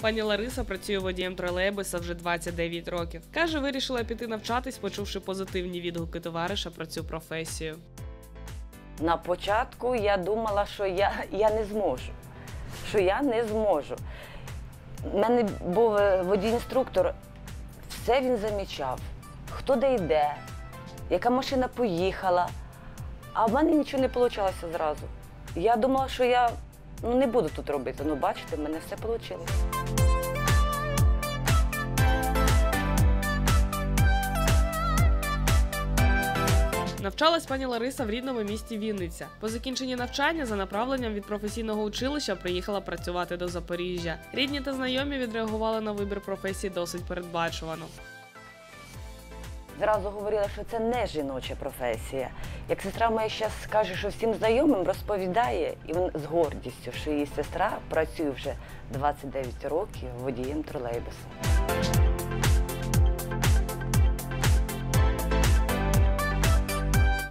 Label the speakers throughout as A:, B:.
A: Пані Лариса працює водієм тролейбуса вже 29 років. Каже, вирішила піти навчатись, почувши позитивні відгуки товариша про цю професію.
B: На початку я думала, що я, я не зможу. Що я не зможу. У мене був е, водій-інструктор, все він замічав, хто де йде, яка машина поїхала. А в мене нічого не вийшло зразу. Я думала, що я ну, не буду тут робити. Ну, бачите, в мене все вийшло.
A: Навчалась пані Лариса в рідному місті Вінниця. По закінченні навчання за направленням від професійного училища приїхала працювати до Запоріжжя. Рідні та знайомі відреагували на вибір професії досить передбачувано.
B: Зразу говорила, що це не жіноча професія. Як сестра моя зараз каже, що всім знайомим розповідає, і він з гордістю, що її сестра працює вже 29 років водієм тролейбуса.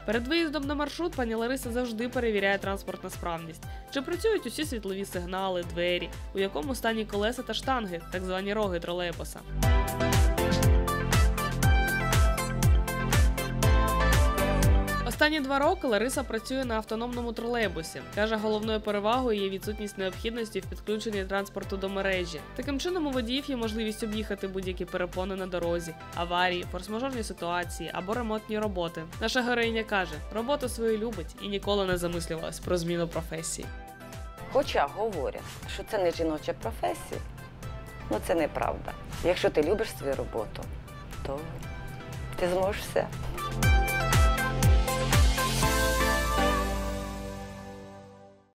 A: Перед виїздом на маршрут пані Лариса завжди перевіряє транспортну справність. Чи працюють усі світлові сигнали, двері, у якому стані колеса та штанги, так звані роги тролейбуса. Останні два роки Лариса працює на автономному тролейбусі. Каже, головною перевагою є відсутність необхідності в підключенні транспорту до мережі. Таким чином, у водіїв є можливість об'їхати будь-які перепони на дорозі, аварії, форс-мажорні ситуації або ремонтні роботи. Наша героїня каже, роботу свою любить і ніколи не замислювалась про зміну професії.
B: Хоча говорять, що це не жіноча професія, ну це неправда. Якщо ти любиш свою роботу, то ти зможеш все.